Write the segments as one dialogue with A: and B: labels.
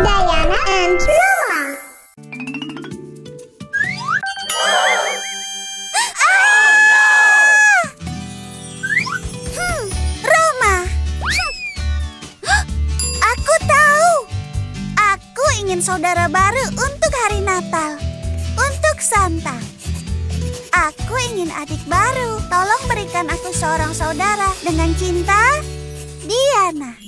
A: Diana and Noah.
B: Hmm, Roma. Hmm. Aku tahu. Aku ingin saudara baru untuk hari Natal. Untuk Santa. Aku ingin adik baru. Tolong berikan aku seorang saudara dengan cinta, Diana.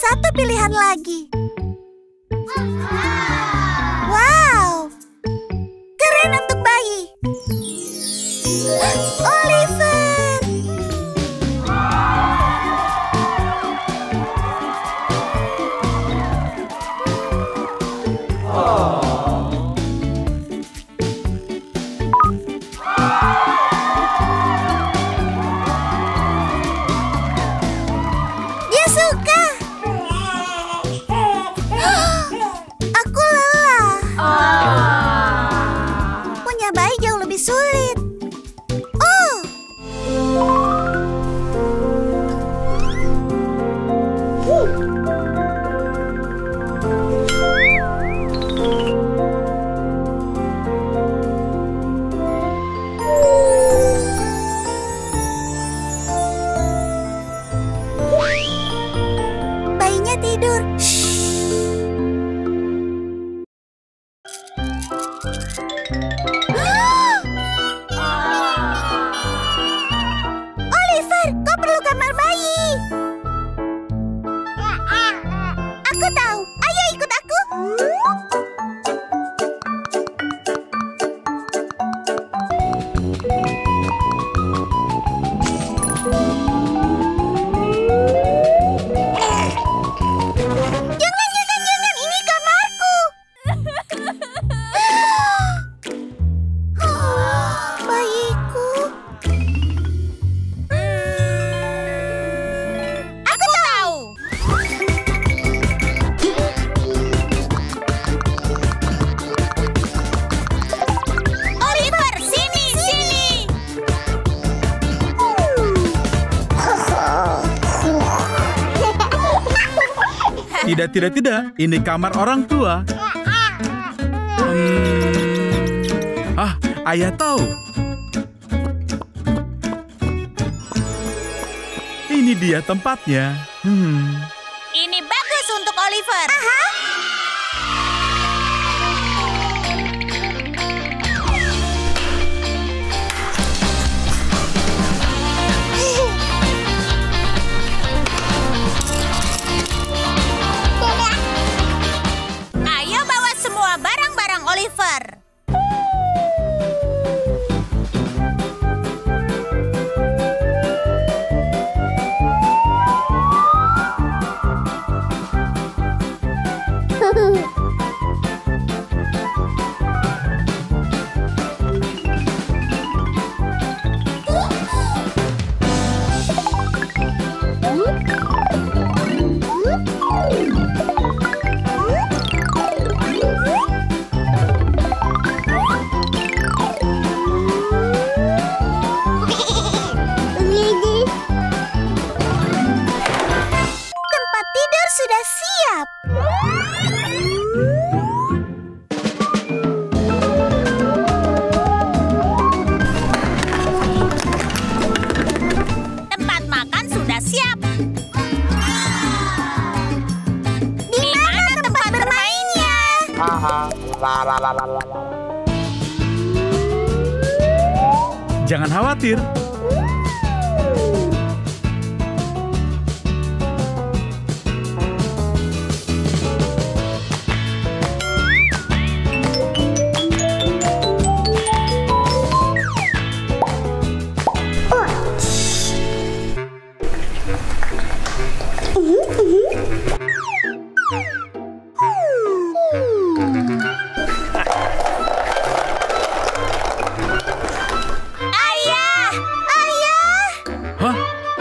B: Satu pilihan lagi. Wow, keren untuk bayi. Oliver.
C: Tidak, tidak, tidak. Ini kamar orang tua. Hmm. Ah, ayah tahu. Ini dia tempatnya. Hmm.
B: Ini bagus untuk Oliver. Aha. Música Jangan khawatir,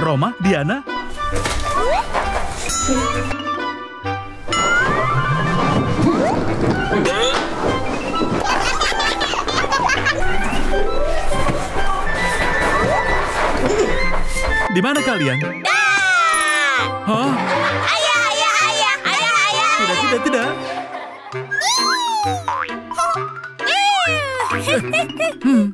B: Roma, Diana. Di mana kalian? Hah?
D: Ayah, ayah, ayah, ayah, ayah.
B: Tidak, tidak, tidak. Eh, hmm.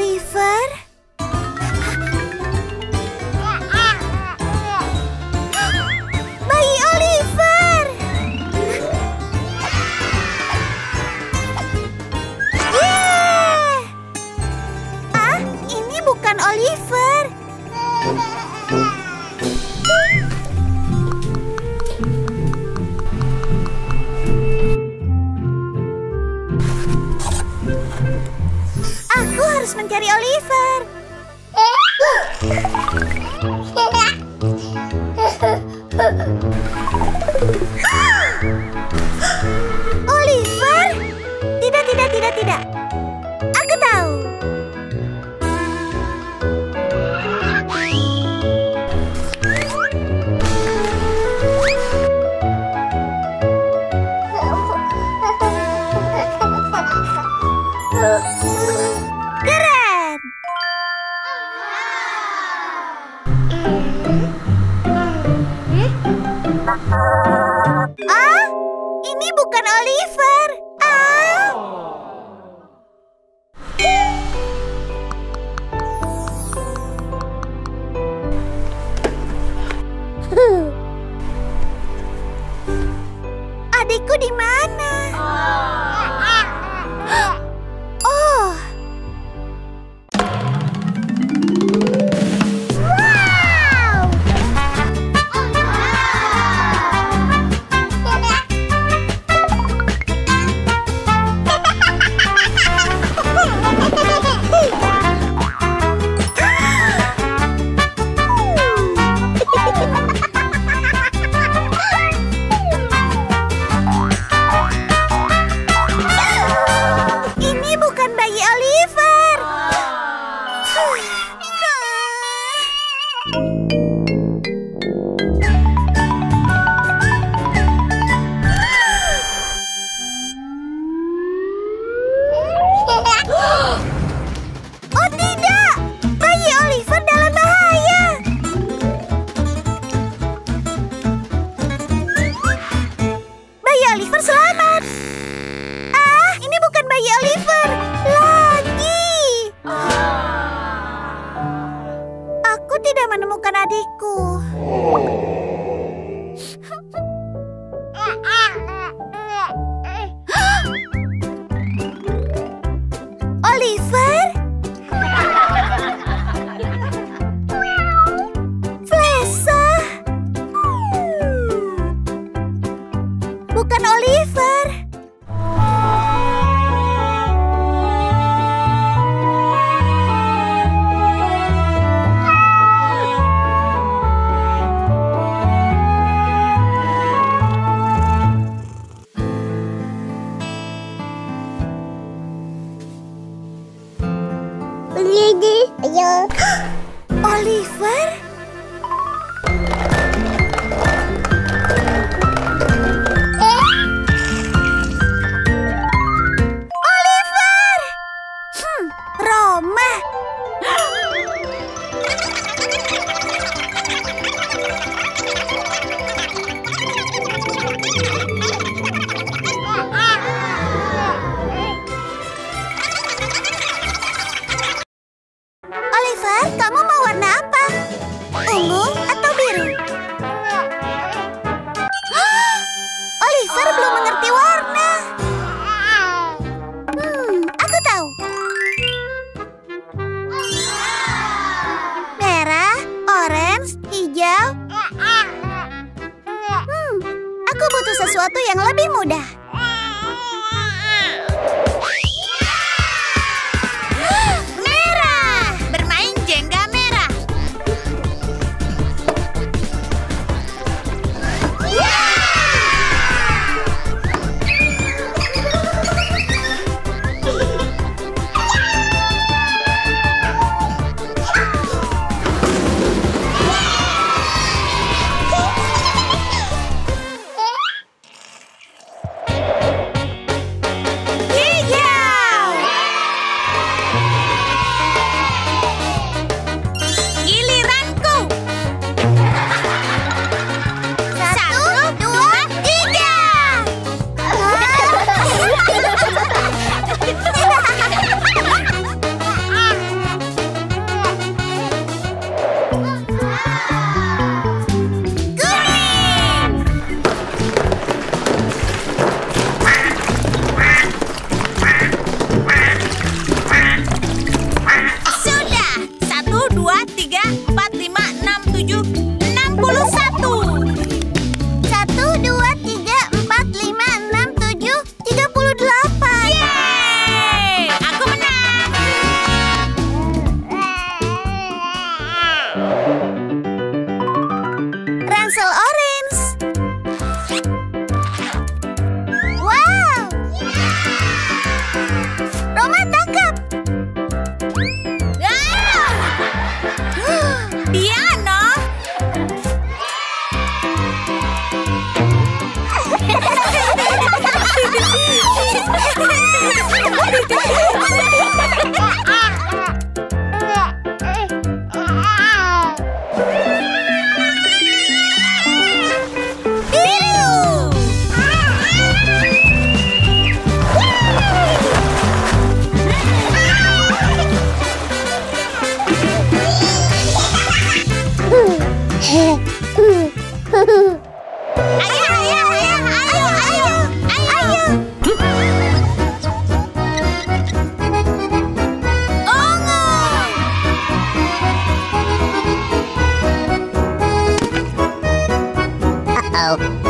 B: 丽芬 Oh. Ayah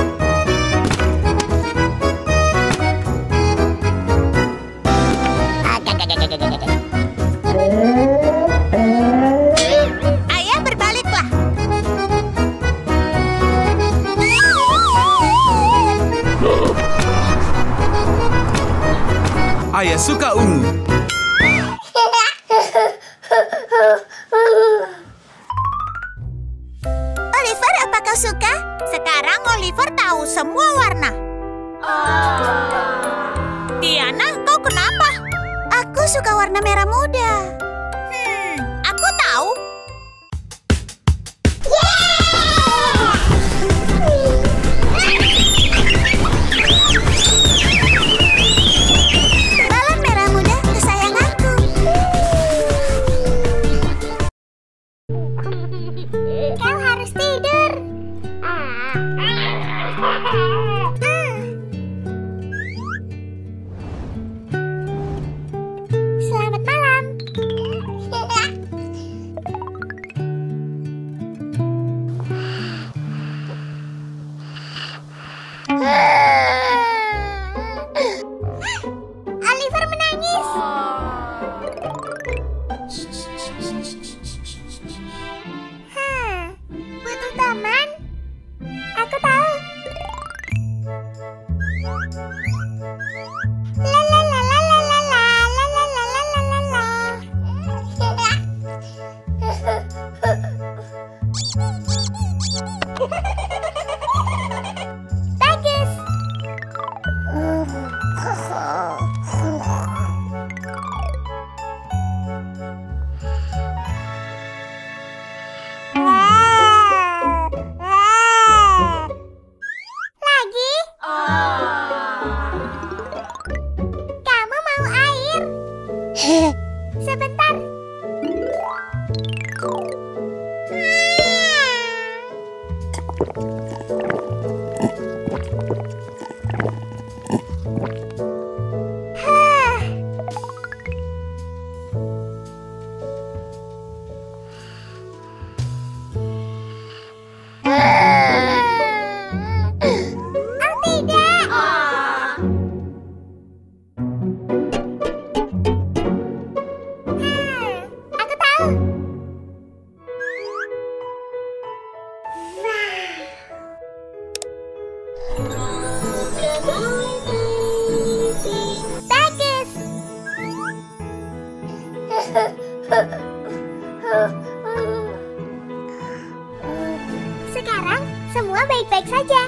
C: suka
B: warna merah muda.
A: Semua baik-baik saja.